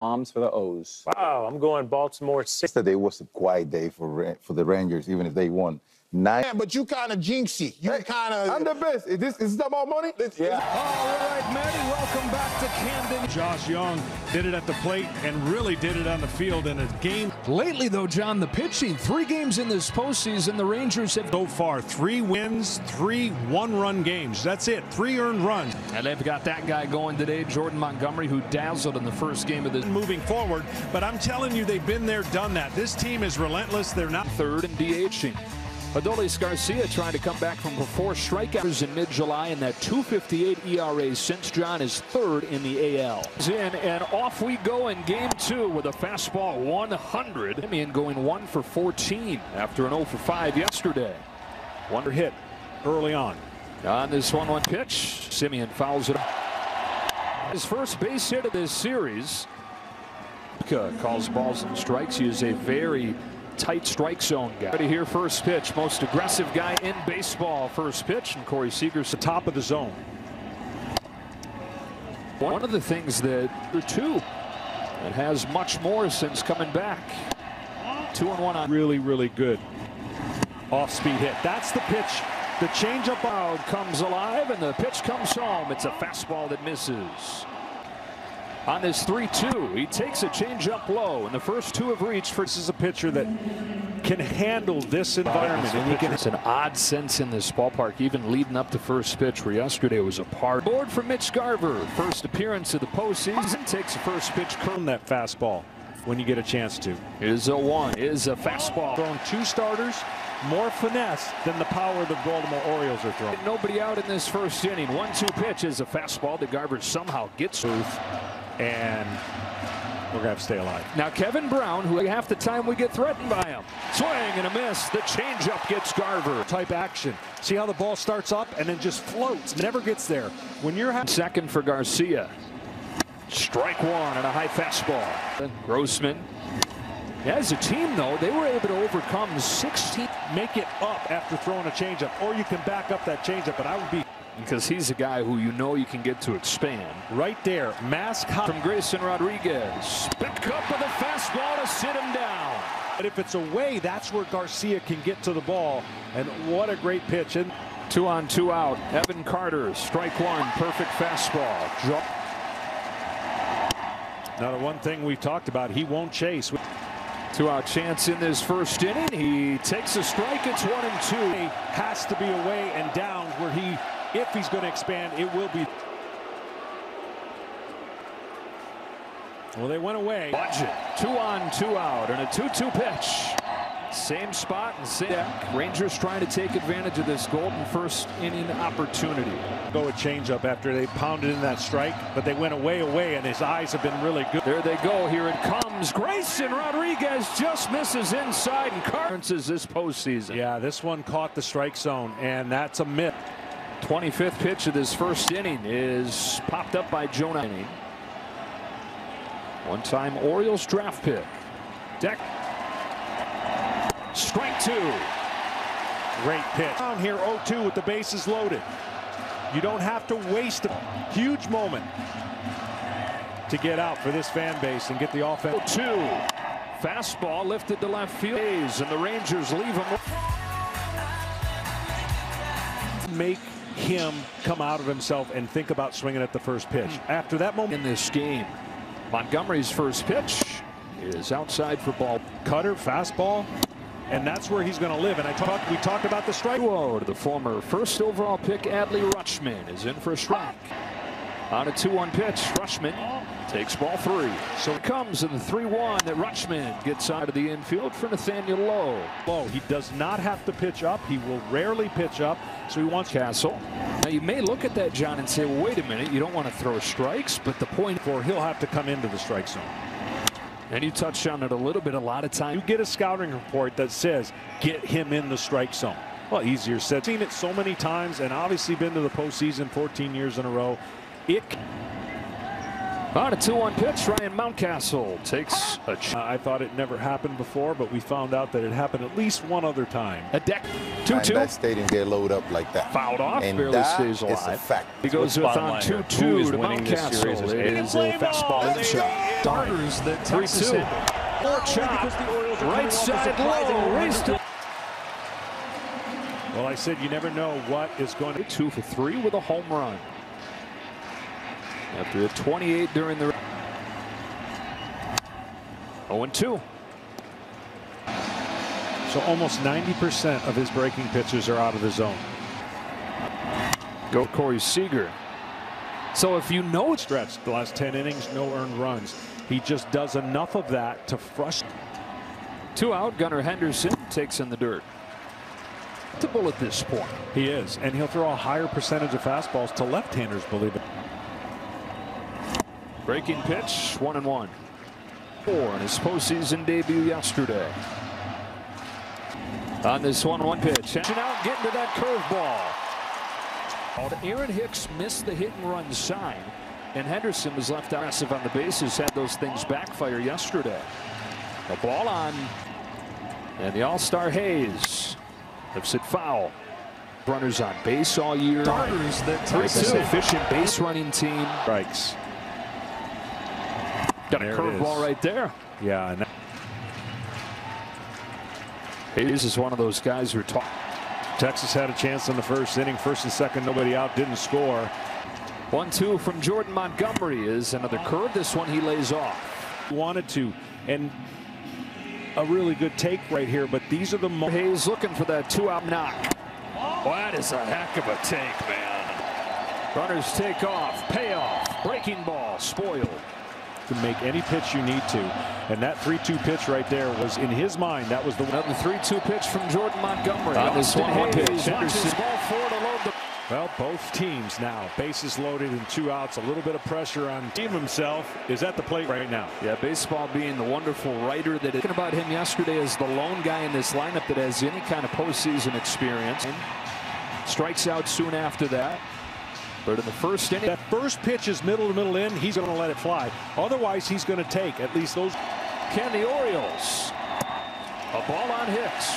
Arms for the O's. Wow, I'm going Baltimore six. Yesterday was a quiet day for for the Rangers, even if they won nine. Yeah, but you kind of jinxy. You kind of. I'm the best. Is this is this about money? Yeah. Oh, all right, Maddie, welcome back to Camden. Josh Jung did it at the plate and really did it on the field in a game Lately, though, John, the pitching, three games in this postseason, the Rangers have. so far. Three wins, three one-run games. That's it. Three earned runs. And they've got that guy going today, Jordan Montgomery, who dazzled in the first game of the Moving forward, but I'm telling you, they've been there, done that. This team is relentless. They're not. third and DHing. Adolis Garcia trying to come back from four strikeouts in mid-July and that 258 ERA since John is third in the AL. In and off we go in game two with a fastball 100. Semien going one for 14 after an 0 for 5 yesterday. One hit early on. on this 1-1 pitch. Semien fouls it. His first base hit of this series. Calls balls and strikes. He is a very tight strike zone guy. Ready here, first pitch. Most aggressive guy in baseball. First pitch, and Corey Seager's the top. Of the zone. One of the things that or two that has much more since coming back. Two and one on. Really, really good off-speed hit. That's the pitch. The changeup out comes alive, and the pitch comes home. It's a fastball that misses. On this 3-2, he takes a changeup low, and the first two have reached for. This is a pitcher that can handle this environment, and he can It's an odd sense in this ballpark, even leading up to first pitch, where yesterday was a part. Board for Mitch Garver, first appearance of the postseason, takes a first pitch curve. that fastball when you get a chance to. Is a one, is a fastball. Thrown two starters, more finesse than the power the Baltimore Orioles are throwing. Nobody out in this first inning. One-two pitch is a fastball that Garver somehow gets. And we're gonna have to stay alive. Now Kevin Brown, who half the time we get threatened by him, swing and a miss. The changeup gets Garver. Type action. See how the ball starts up and then just floats, never gets there. When you're Second for Garcia. Strike one and a high fastball. Grossman. As a team, though, they were able to overcome 16 make it up after throwing a changeup, or you can back up that changeup. But I would be because he's a guy who you know you can get to expand. right there, mask high. From Grayson Rodriguez. Pick up with a fastball to sit him down. But if it's away, that's where Garcia can get to the ball. And what a great pitch! And Two on, two out. Evan Carter, strike one, perfect fastball. Drop. now the one thing we've talked about, he won't chase. Two out chance in this first inning. He takes a strike. It's one and two. He has to be away and down where he, if he's going to expand, it will be. Well, they went away. Budget. Two on, two out, and a 2-2 pitch. Same spot and same deck. Rangers trying to take advantage of this golden first inning opportunity. Go a changeup after they pounded in that strike, but they went away, away, and his eyes have been really good. There they go. Here it comes. Grayson Rodriguez just misses inside and Carnes this postseason. Yeah, this one caught the strike zone, and that's a myth. 25th pitch of this first inning is popped up by Jonah. One time Orioles draft pick. Deck. Strike two. Great pitch. Down here 0-2 with the bases loaded. You don't have to waste a huge moment to get out for this fan base and get the offense. Oh two. Fastball lifted to left field. And the Rangers leave him. Make him come out of himself and think about swinging at the first pitch. After that moment, in this game. Montgomery's first pitch is outside for ball. cutter, fastball, and that's where he's going to live. And I talked, we talked about the strike. Whoa to the former first overall pick Adley Rutschman is in for a strike. On a 2-1 pitch, Rutschman takes ball three. So it comes in the 3-1 that Rutschman gets out of the infield for Nathaniel Lowe. Lowe, He does not have to pitch up. He will rarely pitch up. So he wants Castle. Now you may look at that, John, and say, well, wait a minute, you don't want to throw strikes, but the point, for he'll have to come into the strike zone. And you touched on it a little bit, a lot of times. You get a scouting report that says get him in the strike zone. Well, easier said. Seen it so many times, and obviously been to the postseason 14 years in a row. It On a 2-1 pitch, Ryan Mountcastle takes a, ch- Uh, I thought it never happened before, but we found out that it happened at least one other time. a deck. 2-2. that stadium get load up like that. Fouled off, and barely that stays is a fact. He goes with on 2-2 Who is to winning this Mountcastle. series is It Aiden is a fastball inside. Starters that Texas 3-2. had. More chop. Right side low. Race to Well, I said you never know what is going to. two for three with a home run. After a 28 during the 0-2. So almost 90% of his breaking pitches are out of the zone. Go Corey Seager. So if you know it's Stretch the last 10 innings, no earned runs. He just does enough of that to frustrate. two out, Gunnar Henderson takes in the dirt. To at this point. He is, and he'll throw a higher percentage of fastballs to left-handers, believe it. Breaking pitch, one and one. Four in his postseason debut yesterday. On this one-one pitch, and out getting to that curveball. Aaron Hicks missed the hit and run sign, and Henderson was left aggressive on the bases. Had those things backfire yesterday. A ball on, and the All-Star Hays lifts it foul. Runners on base all year. Starters that efficient base running team. Strikes. Got a There it curveball right there. Yeah, and that- Hays is one of those guys who are talking. Texas had a chance in the first inning. First and second, nobody out, didn't score. One two from Jordan Montgomery is another curve. This one he lays off. Wanted to, and a really good take right here, but these are the mo- Hays looking for that two out knock. Well, that is a heck of a take, man. Runners take off, payoff, breaking ball, spoiled. To make any pitch you need to. And that 3-2 pitch right there was in his mind. That was the one. Another 3-2 pitch from Jordan Montgomery. On On this Austin one Hays pitch, Henderson ball four to load the. Well, both teams now bases loaded and two outs. A little bit of pressure on team himself is at the plate right now. Yeah, baseball being the wonderful writer that is. Talking about him yesterday as the lone guy in this lineup that has any kind of postseason experience. Strikes out soon after that. But in the first inning, That first pitch is middle to middle in. He's going to let it fly. Otherwise, he's going to take at least those. can the Orioles? A ball on Hicks.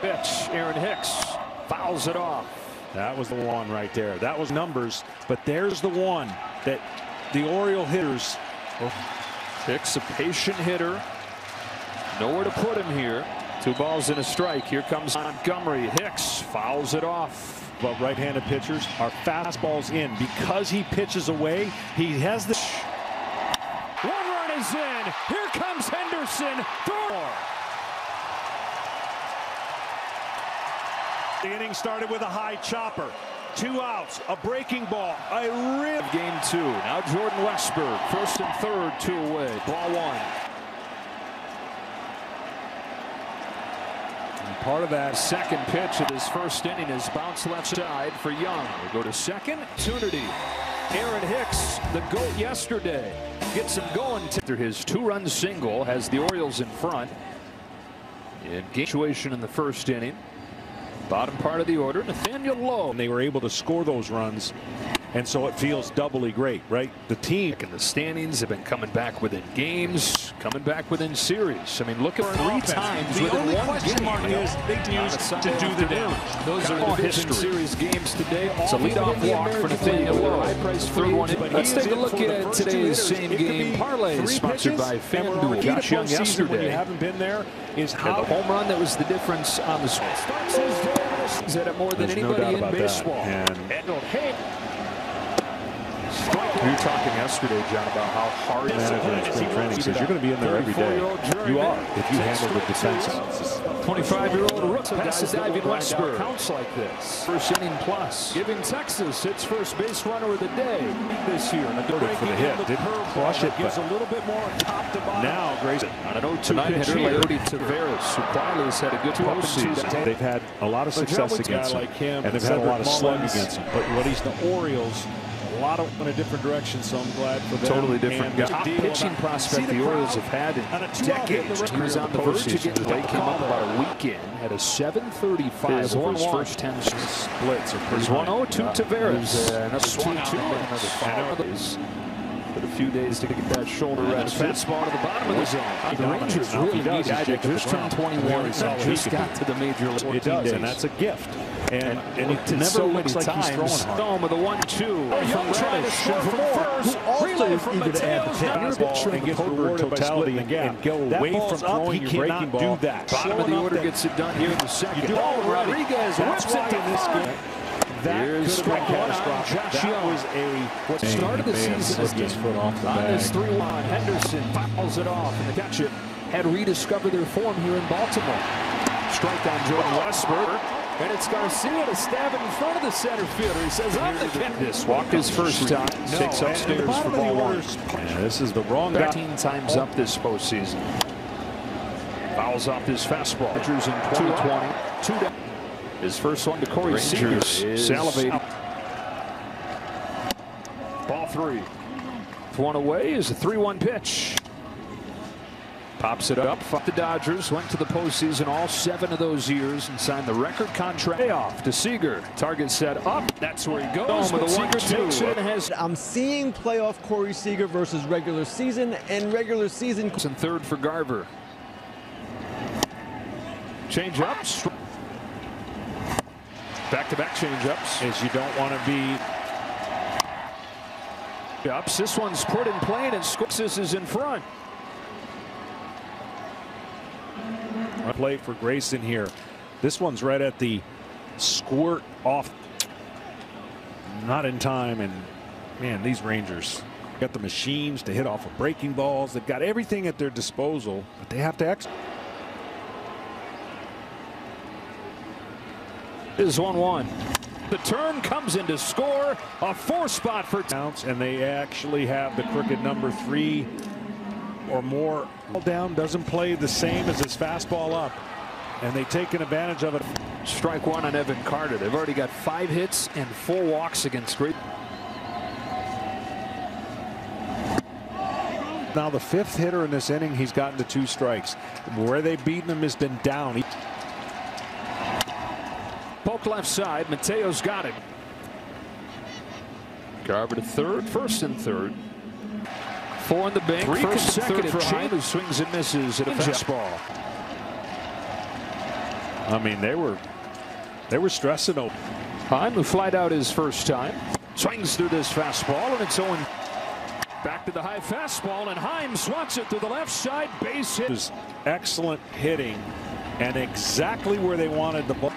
Pitch, Aaron Hicks fouls it off. That was the one right there. That was numbers, but there's the one that the Oriole hitters. Oh, Hicks, a patient hitter. Nowhere to put him here. Two balls and a strike. Here comes Montgomery. Hicks fouls it off. But right-handed pitchers are fastballs in because he pitches away. He has the. One run is in. Here comes Henderson. The inning started with a high chopper. Two outs, a breaking ball, a rib. Game two. Now Jordan Westburg. First and third, two away. Ball one. Part of that Second pitch of his first inning is bounce left side for Jung. We go to second. Opportunity. Aaron Hicks, the GOAT yesterday, gets him going. After his two-run single, has the Orioles in front. In situation in the first inning. Bottom part of the order, Nathaniel Lowe. and they were able to score those runs. And so it feels doubly great, right? The team and the standings have been coming back within games, coming back within series. I mean, look at three times The within only one question game. mark is they On use to do the damage. Those Got are all the history. series games today. It's a All leadoff within the walk for American Nathaniel League. Lowe. Third one. in. but Let's take a look at today's same game be parlay three sponsored by and FanDuel. Josh Jung postseason When you haven't been there, is And how the home run that was the difference on the score. Starts his at it more than There's no anybody doubt in about that. baseball. We were talking yesterday, John, about how hard and spring training says you're going to be in there every day. You are if you handle the defense. 25-year-old rook passes diving Westburg. Counts like this. First inning plus. Giving Texas its first base runner of the day this year. Good for the hit. Didn't crush it, gives but a little bit more top to bottom. Now, Grayson. On an 0-2 pitch hitter, Leody Taveras, who quietly has had a good postseason. They've had a lot of success Joe, it's a guy against him, and they've had a lot of Cedric slug against him. But what he's the Orioles lot of in a different direction, so I'm glad for them. Totally different guy. Top pitching prospect See the Orioles have had in two-out hit in the decades. He was on the the verge of getting Don't. Came up about a weekend. Had a 7:35 Is over his 1-1. first 10 Splits are pretty There's one 0 to Taveras. Uh, another 2 2 another five. But a few days to get that shoulder rest. Fastball to the bottom of the zone. The. Rangers really need that just the turned 21 and just got to the major league. It does, and that's a gift. And, and, And it it never so looks many like he's throwing hard. Dome with a one-two. Oh, Jung trying to score from first. Who also Relay is from eager to add the Mateos. pin. Another Fastball and in gets the rewarded by totality splitting the gap. and go That away from ball's up, throwing he your cannot breaking do that. Bottom of the order gets it done here in the second. You do oh, already. Rodriguez whips it to in this game, that Here's could have been strike one catastrophic. Josh That Jung. was a What started the season slipped his foot off the on bag. this 3-1. Henderson fouls it off, and the catcher had rediscovered their form here in Baltimore. Strike on Jordan Westburg. And it's Garcia to stab it in front of the center fielder. He says, I'm the. This walked his first time. No, the upstairs for the ball one. Yeah, this is the wrong guy. 13 times up this postseason. Fouls off his fastball. Rangers in 2020. Two down. His first one to Corey Seager. Salivating. Ball three. One away is a 3-1 pitch. Pops it up. The Dodgers went to the postseason all seven of those years and signed the record contract. Payoff to Seager. Target set up. That's where he goes. with But a Seager one-two. takes it and has I'm seeing playoff Corey Seager versus regular season and regular season. and third for Garver. Change ups. Back to back change ups. Is you don't want to be Ups. This one's put in play and Squixis is in front. Play for Grayson here. This one's right at the squirt off. Not in time, and man, these Rangers got the machines to hit off of breaking balls. They've got everything at their disposal, but they have to execute. This is 1 1. The turn comes in to score. A four spot for Counts, and they actually have the crooked number three or more. Down doesn't play the same as his fastball up, and they've taken advantage of it. strike one on Evan Carter. They've already got five hits and four walks against Great. Now the fifth hitter in this inning, he's gotten to two strikes. Where they've beaten him has been down. He- Poke left side. Mateo's got it. Garver to third, first and third. Four in the bank. Three first consecutive for Heim, who swings and misses at a fastball. I mean, they were they were stressing over. Heim, who flied out his first time, swings through this fastball, and it's Owen. Back to the high fastball, and Heim swats it to the left side. Base hit. It was excellent hitting and exactly where they wanted the ball.